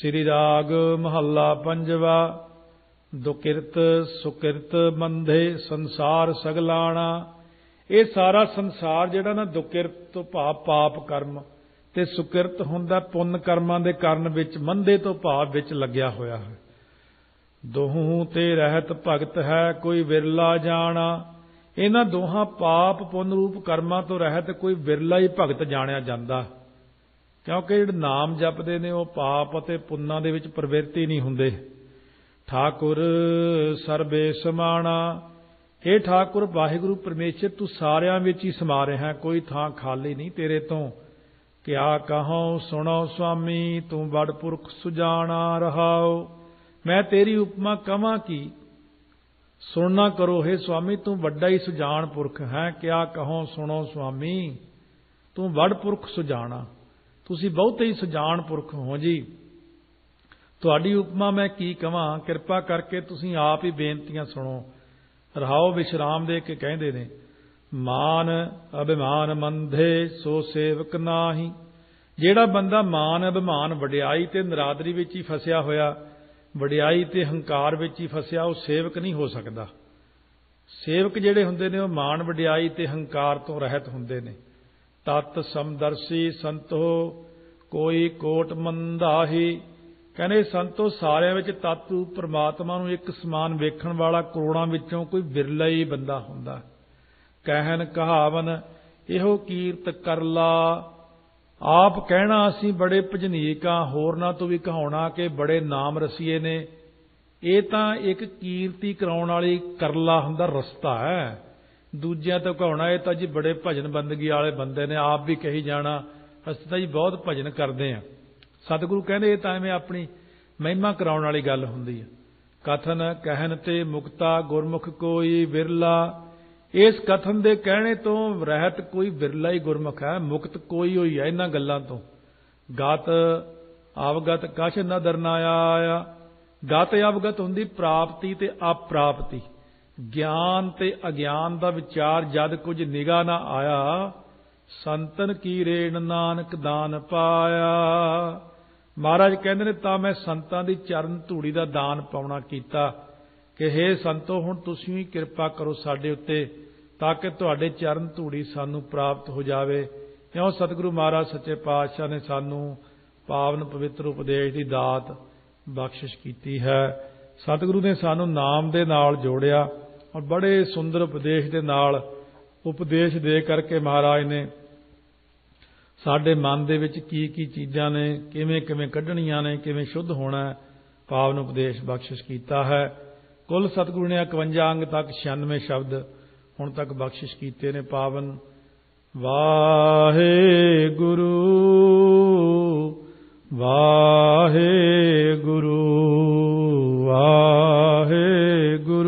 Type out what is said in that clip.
ਸ੍ਰੀ ਰਾਗ ਮਹੱਲਾ ਪੰਜਵਾ, ਦੁਕਿਰਤ ਸੁਕਿਰਤ ਮੰਧੇ ਸੰਸਾਰ ਸਗਲਾਣਾ। ਇਹ ਸਾਰਾ ਸੰਸਾਰ ਜਿਹੜਾ ਨਾ ਦੁਕਿਰਤ ਤੋਂ ਭਾਵ ਪਾਪ ਕਰਮ ਤੇ ਸੁਕਿਰਤ ਹੁੰਦਾ ਪੁੰਨ ਕਰਮਾਂ ਦੇ ਕਰਨ ਵਿੱਚ, ਮੰਦੇ ਤੋਂ ਭਾਵ ਵਿੱਚ ਲੱਗਿਆ ਹੋਇਆ ਹੈ। ਦੋਹੂ ਤੇ ਰਹਿਤ ਭਗਤ ਹੈ, ਕੋਈ ਵਿਰਲਾ ਜਾਣਾ। ਇਹਨਾਂ ਦੋਹਾਂ ਪਾਪ ਪੁੰਨ ਰੂਪ ਕਰਮਾਂ ਤੋਂ ਰਹਿਤ ਕੋਈ ਵਿਰਲਾ ਹੀ ਭਗਤ ਜਾਣਿਆ ਜਾਂਦਾ। ਹੈ ਕਿਉਂਕਿ ਜਿਹੜੇ ਨਾਮ ਜਪਦੇ ਨੇ, ਉਹ ਪਾਪ ਅਤੇ ਪੁੰਨਾਂ ਦੇ ਵਿੱਚ ਪ੍ਰਵਿਰਤੀ ਨਹੀਂ ਹੁੰਦੇ। ਠਾਕੁਰ ਸਰਬੇ ਸਮਾਣਾ। हे ਠਾਕੁਰ, ਵਾਹਿਗੁਰੂ ਪਰਮੇਸ਼ਰ, ਤੂੰ ਸਾਰਿਆਂ ਵਿੱਚ ਹੀ ਸਮਾ ਰਿਹਾ, ਕੋਈ ਥਾਂ ਖਾਲੀ ਨਹੀਂ ਤੇਰੇ ਤੋਂ। ਕਿਆ ਕਹਉ ਸੁਣੋ ਸੁਆਮੀ, ਤੂੰ ਬੜ ਪੁਰਖ ਸੁਜਾਣਾ ਰਹਾਓ ਮੈਂ ਤੇਰੀ ਉਪਮਾ ਕਵਾਂ ਕੀ ਸੁਣਨਾ ਕਰੋ, ਹੈ ਸੁਆਮੀ, ਤੂੰ ਵੱਡਾ ਹੀ ਸੁਜਾਨ ਪੁਰਖ ਹੈ। ਕਿਆ ਕਹੋ, ਸੁਣੋ ਸੁਆਮੀ, ਤੂੰ ਵੱਡ ਪੁਰਖ ਸੁਜਾਣਾ। ਤੁਸੀਂ ਬਹੁਤੇ ਹੀ ਸੁਜਾਨ ਪੁਰਖ ਹੋ ਜੀ। ਤੁਹਾਡੀ ਉਪਮਾ ਮੈਂ ਕੀ ਕਵਾਂ? ਕਿਰਪਾ ਕਰਕੇ ਤੁਸੀਂ ਆਪ ਹੀ ਬੇਨਤੀਆਂ ਸੁਣੋ। ਰਹਾਓ ਵਿਸ਼ਰਾਮ ਦੇ ਕੇ ਕਹਿੰਦੇ ਨੇ, ਮਾਨ ਅਭਿਮਾਨ ਮੰਧੇ ਸੋ ਸੇਵਕ ਨਾਹੀ। ਜਿਹੜਾ ਬੰਦਾ ਮਾਨ ਅਭਿਮਾਨ ਵਡਿਆਈ ਤੇ ਨਰਾਦਰੀ ਵਿੱਚ ਹੀ ਫਸਿਆ ਹੋਇਆ, ਵਡਿਆਈ ਤੇ ਹੰਕਾਰ ਵਿੱਚ ਹੀ ਫਸਿਆ, ਉਹ ਸੇਵਕ ਨਹੀਂ ਹੋ ਸਕਦਾ। ਸੇਵਕ ਜਿਹੜੇ ਹੁੰਦੇ ਨੇ, ਉਹ ਮਾਨ ਵਡਿਆਈ ਤੇ ਹੰਕਾਰ ਤੋਂ ਰਹਿਤ ਹੁੰਦੇ ਨੇ। ਤਤ ਸਮਦਰਸੀ ਸੰਤੋ, ਕੋਈ ਕੋਟ ਮੰਦਾਹੀ। ਕਹਿੰਦੇ ਸੰਤੋ, ਸਾਰਿਆਂ ਵਿੱਚ ਤਤ ਰੂਪ ਪ੍ਰਮਾਤਮਾ ਨੂੰ ਇੱਕ ਸਮਾਨ ਵੇਖਣ ਵਾਲਾ ਕਰੋੜਾਂ ਵਿੱਚੋਂ ਕੋਈ ਵਿਰਲਾ ਹੀ ਬੰਦਾ ਹੁੰਦਾ। ਕਹਿਣ ਕਹਾਵਨ, ਇਹੋ ਕੀਰਤ ਕਰਲਾ ਆਪ ਕਹਿਣਾ, ਅਸੀਂ ਬੜੇ ਭਜਨੀਕਾਂ ਹੋਰਨਾਂ ਤੋਂ ਵੀ ਕਹਾਉਣਾ ਕਿ ਬੜੇ ਨਾਮ ਰਸੀਏ ਨੇ। ਇਹ ਤਾਂ ਇੱਕ ਕੀਰਤੀ ਕਰਾਉਣ ਵਾਲੀ ਕਰਲਾ ਹੁੰਦਾ ਰਸਤਾ ਹੈ। ਦੂਜਿਆਂ ਤੋਂ ਕਹਾਉਣਾ ਇਹ ਤਾਂ ਜੀ ਬੜੇ ਭਜਨ ਬੰਦਗੀ ਵਾਲੇ ਬੰਦੇ ਨੇ, ਆਪ ਵੀ ਕਹੀ ਜਾਣਾ, ਅਸੀਂ ਤਾਂ ਜੀ ਬਹੁਤ ਭਜਨ ਕਰਦੇ ਆ ਸਤਿਗੁਰੂ ਕਹਿੰਦੇ, ਇਹ ਤਾਂ ਐਵੇਂ ਆਪਣੀ ਮਹਿਮਾ ਕਰਾਉਣ ਵਾਲੀ ਗੱਲ ਹੁੰਦੀ ਹੈ। ਕਥਨ, ਕਹਿਣ ਤੇ ਮੁਕਤਾ, ਗੁਰਮੁਖ ਕੋਈ ਵਿਰਲਾ। ਇਸ ਕਥਨ ਦੇ ਕਹਿਣੇ ਤੋਂ ਰਹਿਤ ਕੋਈ ਵਿਰਲਾ ਹੀ ਗੁਰਮੁਖ ਹੈ, ਮੁਕਤ ਕੋਈ ਹੋਈ ਹੈ ਇਹਨਾਂ ਗੱਲਾਂ ਤੋਂ। ਗਤ ਆਵਗਤ, ਕਛ ਨਦਰ ਨਾ ਆਇਆ ਗਤ ਆਵਗਤ ਹੁੰਦੀ ਪ੍ਰਾਪਤੀ ਤੇ ਅਪ੍ਰਾਪਤੀ। ਗਿਆਨ ਤੇ ਅਗਿਆਨ ਦਾ ਵਿਚਾਰ ਜਦ ਕੁਝ ਨਿਗਾ ਨਾ ਆਇਆ, ਸੰਤਨ ਕੀ ਰੇਣ ਨਾਨਕ ਦਾਨ ਪਾਇਆ। ਮਹਾਰਾਜ ਕਹਿੰਦੇ ਨੇ, ਤਾਂ ਮੈਂ ਸੰਤਾਂ ਦੀ ਚਰਨ ਧੂੜੀ ਦਾ ਦਾਨ ਪਾਉਣਾ ਕੀਤਾ। ਕਿ हे ਸੰਤੋ, ਹੁਣ ਤੁਸੀਂ ਵੀ ਕਿਰਪਾ ਕਰੋ ਸਾਡੇ ਉੱਤੇ, ਤਾਂ ਕਿ ਤੁਹਾਡੇ ਚਰਨ ਧੂੜੀ ਸਾਨੂੰ ਪ੍ਰਾਪਤ ਹੋ ਜਾਵੇ। ਕਿਉਂ ਸਤਿਗੁਰੂ ਮਹਾਰਾਜ, ਸੱਚੇ ਪਾਤਸ਼ਾਹ ਨੇ ਸਾਨੂੰ ਪਾਵਨ ਪਵਿੱਤਰ ਉਪਦੇਸ਼ ਦੀ ਦਾਤ ਬਖਸ਼ਿਸ਼ ਕੀਤੀ ਹੈ। ਸਤਿਗੁਰੂ ਨੇ ਸਾਨੂੰ ਨਾਮ ਦੇ ਨਾਲ ਜੋੜਿਆ। ਔਰ ਬੜੇ ਸੁੰਦਰ ਉਪਦੇਸ਼ ਦੇ ਨਾਲ ਉਪਦੇਸ਼ ਦੇ ਕਰਕੇ ਮਹਾਰਾਜ ਨੇ ਸਾਡੇ ਮਨ ਦੇ ਵਿੱਚ ਕੀ ਕੀ ਚੀਜ਼ਾਂ ਨੇ, ਕਿਵੇਂ ਕਿਵੇਂ ਕੱਢਣੀਆਂ ਨੇ, ਕਿਵੇਂ ਸ਼ੁੱਧ ਹੋਣਾ ਪਾਵਨ ਉਪਦੇਸ਼ ਬਖਸ਼ਿਸ਼ ਕੀਤਾ ਹੈ। ਕੁੱਲ ਸਤਿਗੁਰੂ ਨੇ 51 ਅੰਗ ਤੱਕ 96 ਸ਼ਬਦ ਹੁਣ ਤੱਕ ਬਖਸ਼ਿਸ਼ ਕੀਤੇ ਨੇ ਪਾਵਨ। ਵਾਹਿਗੁਰੂ ਵਾਹਿਗੁਰੂ ਵਾਹਿਗੁਰੂ।